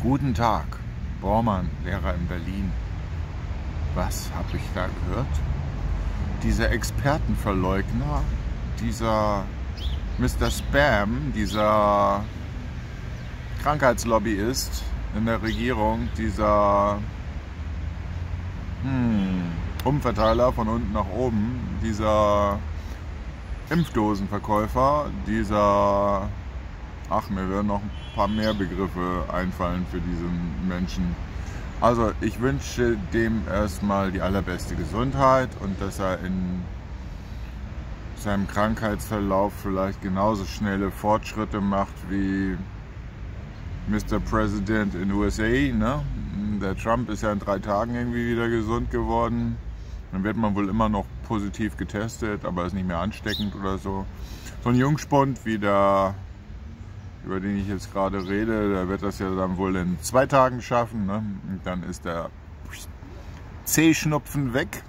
Guten Tag, Bormann, Lehrer in Berlin. Was habe ich da gehört? Dieser Expertenverleugner, dieser Mr. Spam, dieser Krankheitslobbyist in der Regierung, dieser hm, Umverteiler von unten nach oben, dieser Impfdosenverkäufer, dieser Ach, mir werden noch ein paar mehr Begriffe einfallen für diesen Menschen. Also ich wünsche dem erstmal die allerbeste Gesundheit und dass er in seinem Krankheitsverlauf vielleicht genauso schnelle Fortschritte macht wie Mr. President in USA. Ne? Der Trump ist ja in drei Tagen irgendwie wieder gesund geworden. Dann wird man wohl immer noch positiv getestet, aber ist nicht mehr ansteckend oder so. So ein Jungspund wie der über den ich jetzt gerade rede, der wird das ja dann wohl in zwei Tagen schaffen. Ne? Und dann ist der C-Schnupfen weg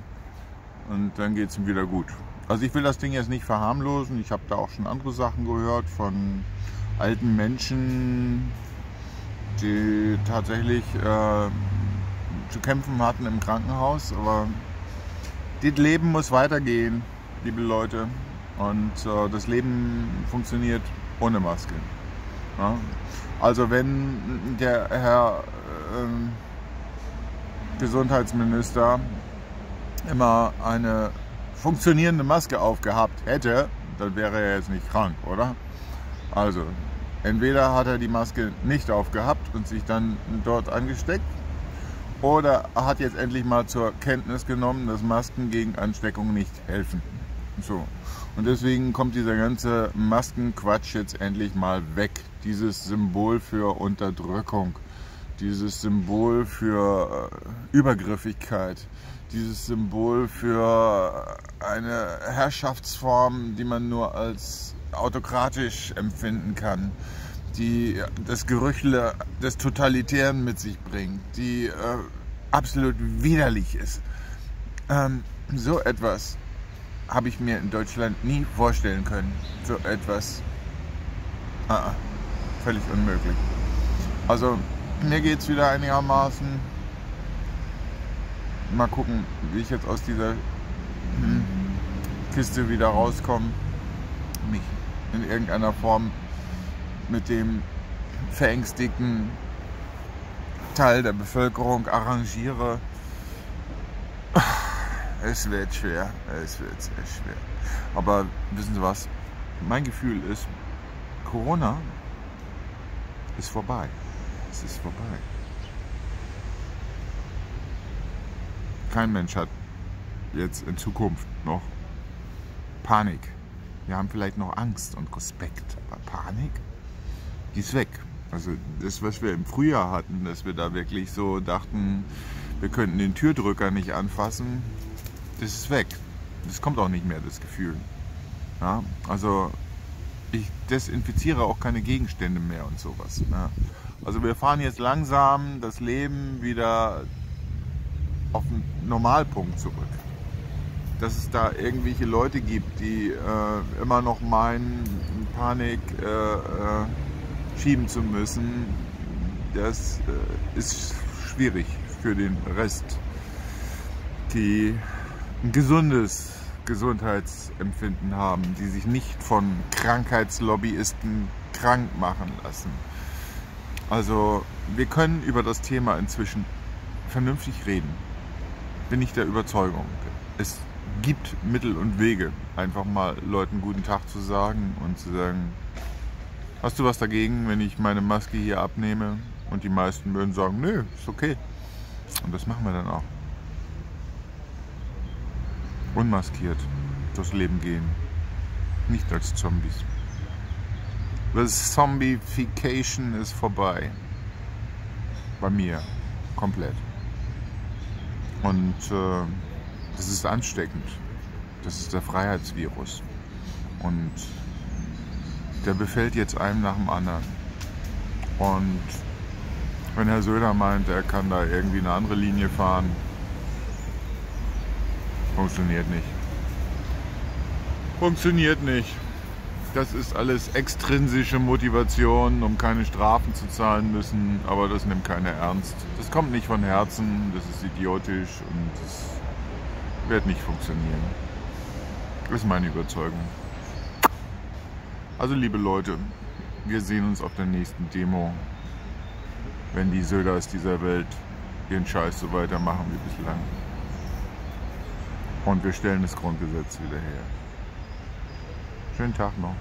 und dann geht es ihm wieder gut. Also ich will das Ding jetzt nicht verharmlosen. Ich habe da auch schon andere Sachen gehört von alten Menschen, die tatsächlich äh, zu kämpfen hatten im Krankenhaus. Aber das Leben muss weitergehen, liebe Leute. Und äh, das Leben funktioniert ohne Maske. Ja? Also wenn der Herr äh, Gesundheitsminister immer eine funktionierende Maske aufgehabt hätte, dann wäre er jetzt nicht krank, oder? Also, entweder hat er die Maske nicht aufgehabt und sich dann dort angesteckt, oder er hat jetzt endlich mal zur Kenntnis genommen, dass Masken gegen Ansteckung nicht helfen. So. Und deswegen kommt dieser ganze Maskenquatsch jetzt endlich mal weg. Dieses Symbol für Unterdrückung, dieses Symbol für äh, Übergriffigkeit, dieses Symbol für eine Herrschaftsform, die man nur als autokratisch empfinden kann, die das Gerüchle des Totalitären mit sich bringt, die äh, absolut widerlich ist. Ähm, so etwas habe ich mir in Deutschland nie vorstellen können. So etwas. Ah, ah, völlig unmöglich. Also, mir geht es wieder einigermaßen. Mal gucken, wie ich jetzt aus dieser hm, Kiste wieder rauskomme. Mich in irgendeiner Form mit dem verängstigten Teil der Bevölkerung arrangiere es wird schwer. Es wird sehr schwer. Aber wissen Sie was? Mein Gefühl ist, Corona ist vorbei. Es ist vorbei. Kein Mensch hat jetzt in Zukunft noch Panik. Wir haben vielleicht noch Angst und Respekt. Aber Panik, die ist weg. Also das, was wir im Frühjahr hatten, dass wir da wirklich so dachten, wir könnten den Türdrücker nicht anfassen, das ist weg. Das kommt auch nicht mehr, das Gefühl. Ja, also ich desinfiziere auch keine Gegenstände mehr und sowas. Ja. Also wir fahren jetzt langsam das Leben wieder auf den Normalpunkt zurück. Dass es da irgendwelche Leute gibt, die äh, immer noch meinen, Panik äh, äh, schieben zu müssen, das äh, ist schwierig für den Rest. Die ein gesundes Gesundheitsempfinden haben, die sich nicht von Krankheitslobbyisten krank machen lassen. Also wir können über das Thema inzwischen vernünftig reden. Bin ich der Überzeugung. Es gibt Mittel und Wege, einfach mal Leuten guten Tag zu sagen und zu sagen, hast du was dagegen, wenn ich meine Maske hier abnehme? Und die meisten würden sagen, nö, ist okay. Und das machen wir dann auch unmaskiert durchs Leben gehen. Nicht als Zombies. Das Zombification ist vorbei. Bei mir. Komplett. Und äh, das ist ansteckend. Das ist der Freiheitsvirus. Und der befällt jetzt einem nach dem anderen. Und wenn Herr Söder meint, er kann da irgendwie eine andere Linie fahren, Funktioniert nicht. Funktioniert nicht. das ist alles extrinsische Motivation, um keine Strafen zu zahlen müssen, aber das nimmt keiner ernst. Das kommt nicht von Herzen, das ist idiotisch und das wird nicht funktionieren. Das ist meine Überzeugung. Also liebe Leute, wir sehen uns auf der nächsten Demo, wenn die Söders dieser Welt ihren Scheiß so weitermachen wie bislang. Und wir stellen das Grundgesetz wieder her. Schönen Tag noch.